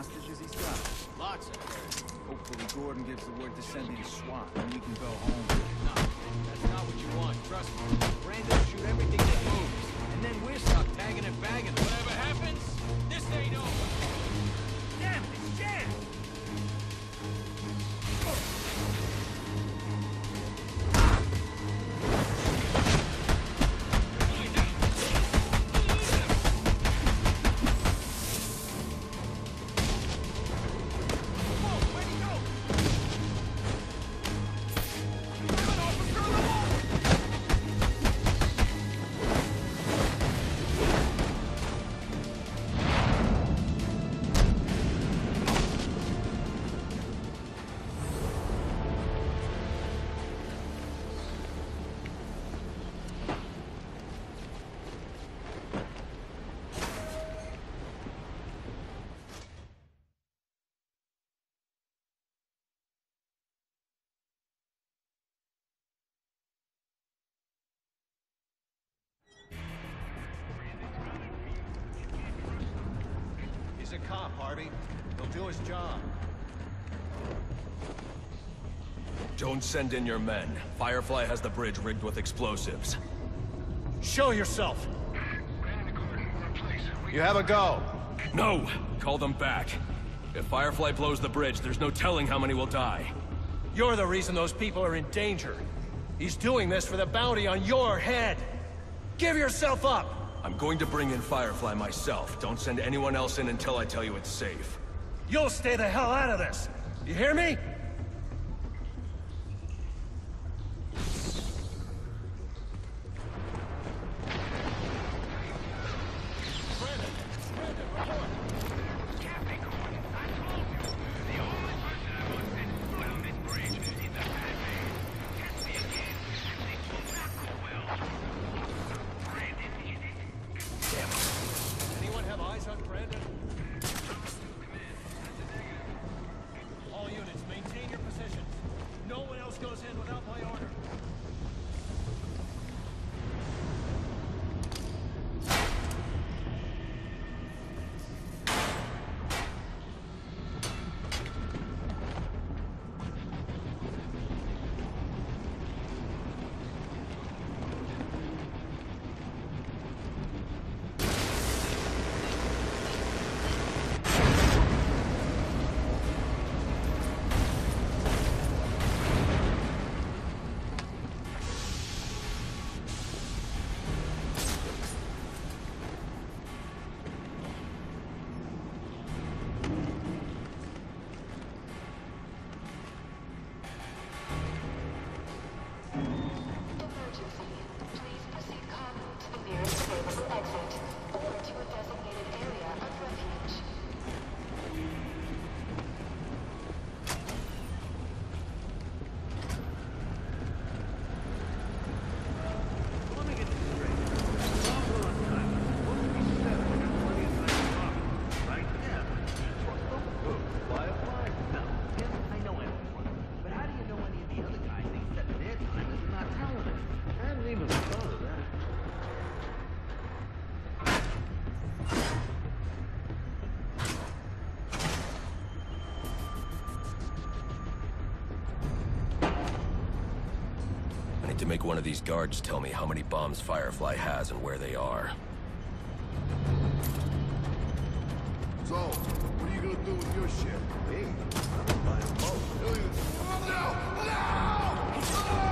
hostages he's got? Lots of her. Hopefully Gordon gives the word to send in SWAT, and we can go home. No, that's not what you want, trust me. Branden shoot everything that moves. And then we're stuck tagging and bagging. Whatever happens, this ain't over. Damn it, it's jammed! He's cop, Harvey. He'll do his job. Don't send in your men. Firefly has the bridge rigged with explosives. Show yourself! You have a go. No! Call them back. If Firefly blows the bridge, there's no telling how many will die. You're the reason those people are in danger. He's doing this for the bounty on your head. Give yourself up! I'm going to bring in Firefly myself. Don't send anyone else in until I tell you it's safe. You'll stay the hell out of this! You hear me? To make one of these guards tell me how many bombs Firefly has and where they are. So, what are you gonna do with your shit? Me? I'm gonna buy a boat. No! No!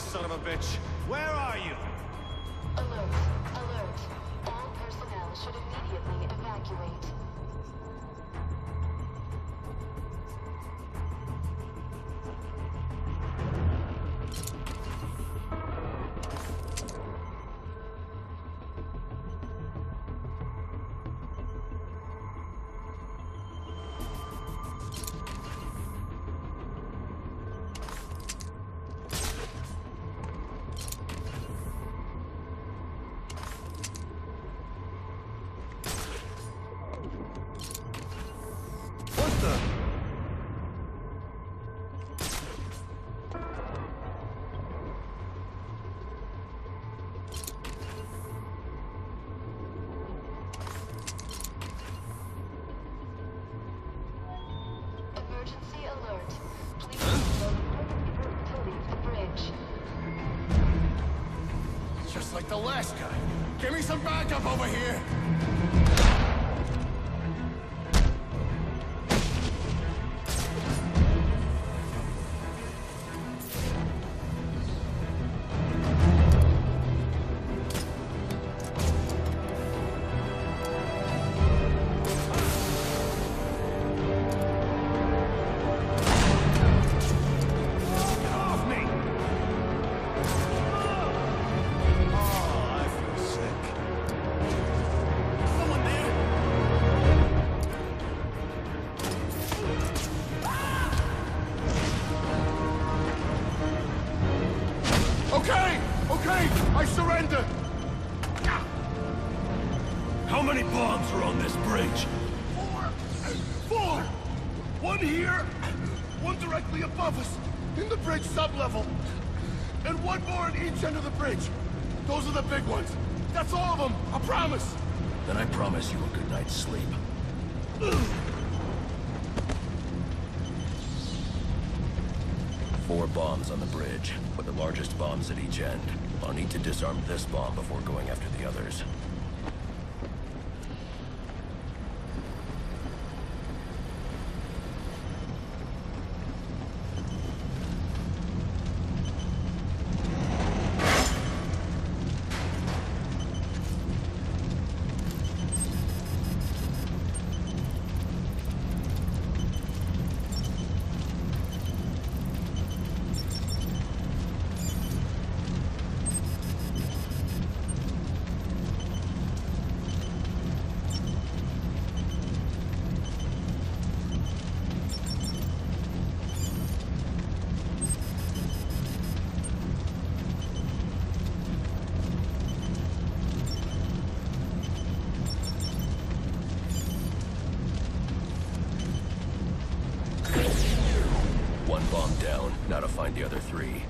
Son of a bitch. Where are you? The last guy. Give me some backup over here. Okay, okay, I surrender. How many bombs are on this bridge? Four! Four! One here, one directly above us, in the bridge sublevel. And one more at each end of the bridge. Those are the big ones. That's all of them, I promise. Then I promise you a good night's sleep. Four bombs on the bridge, with the largest bombs at each end. I'll need to disarm this bomb before going after the others. Bomb down, now to find the other three.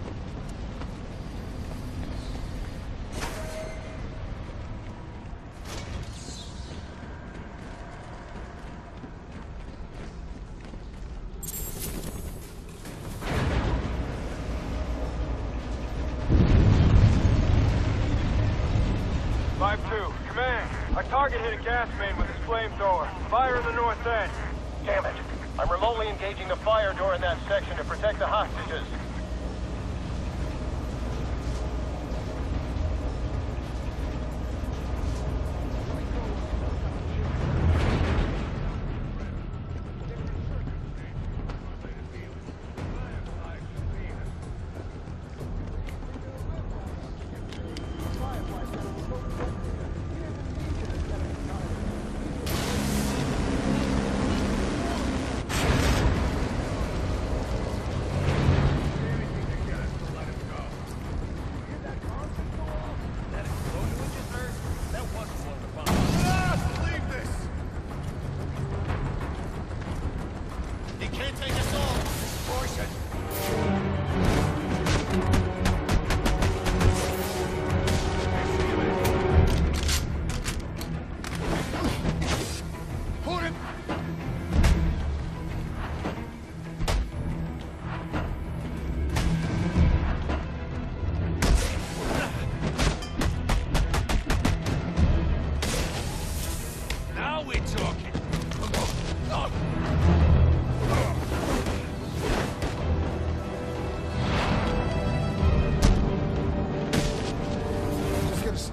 Five two, command. Our target hit a gas main with his flamethrower. Fire in the north end. Damn it. I'm remotely engaging the fire door in that section to protect the hostages.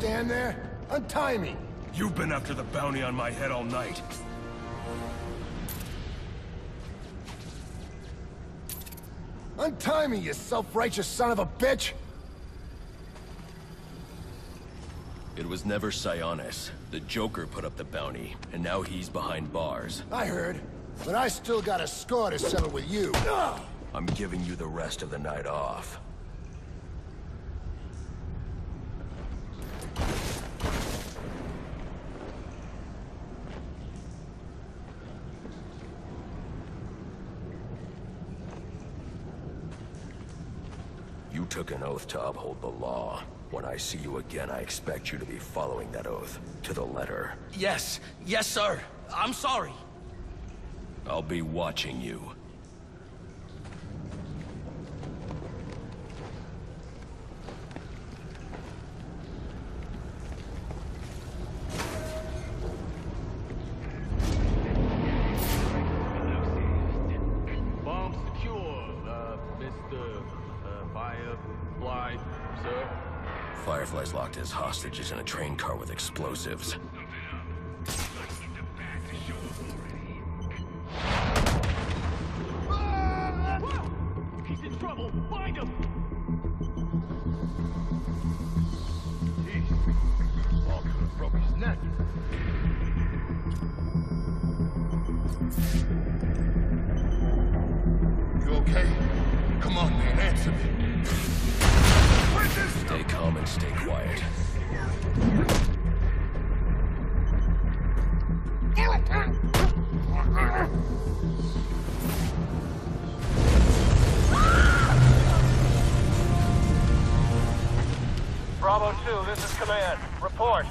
Stand there? Untie me! You've been after the bounty on my head all night. Untie me, you self-righteous son of a bitch! It was never Sionis. The Joker put up the bounty, and now he's behind bars. I heard, but I still got a score to settle with you. I'm giving you the rest of the night off. Took an oath to uphold the law. When I see you again, I expect you to be following that oath, to the letter. Yes, yes, sir. I'm sorry. I'll be watching you. Firefly's locked his hostages in a train car with explosives. 202, this is command. Report.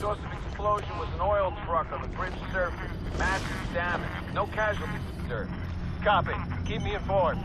Source of explosion was an oil truck on the bridge surface. Massive damage. No casualties, observed. Copy. Keep me informed.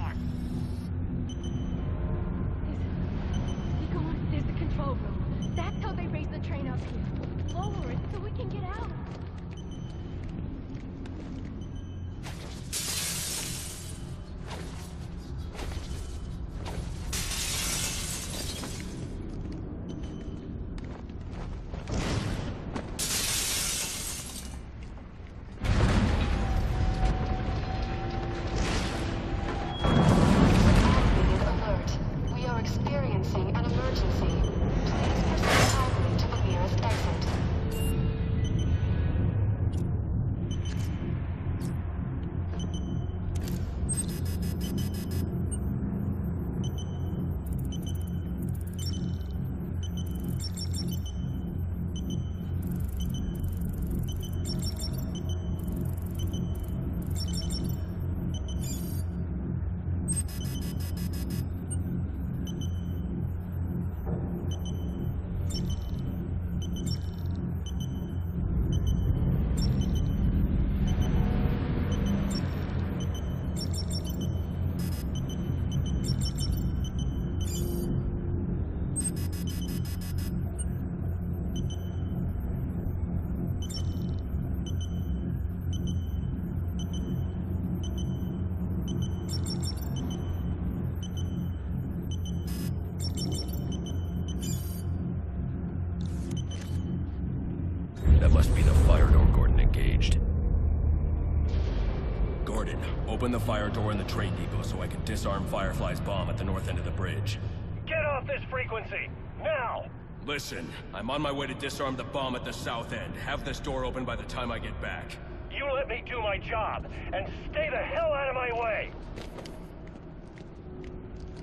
Open the fire door in the train depot so I can disarm Firefly's bomb at the north end of the bridge. Get off this frequency! Now! Listen, I'm on my way to disarm the bomb at the south end. Have this door open by the time I get back. You let me do my job, and stay the hell out of my way!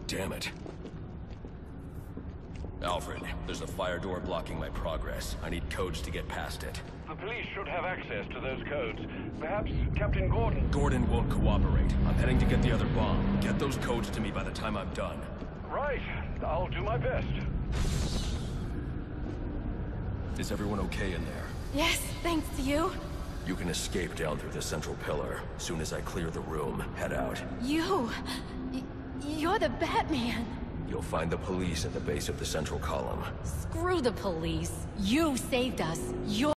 Damn it. Alfred, there's a fire door blocking my progress. I need codes to get past it. The police should have access to those codes. Perhaps Captain Gordon. Gordon won't cooperate. I'm heading to get the other bomb. Get those codes to me by the time I'm done. Right. I'll do my best. Is everyone okay in there? Yes, thanks to you. You can escape down through the central pillar. Soon as I clear the room, head out. You. Y- you're the Batman. You'll find the police at the base of the central column. Screw the police. You saved us. You're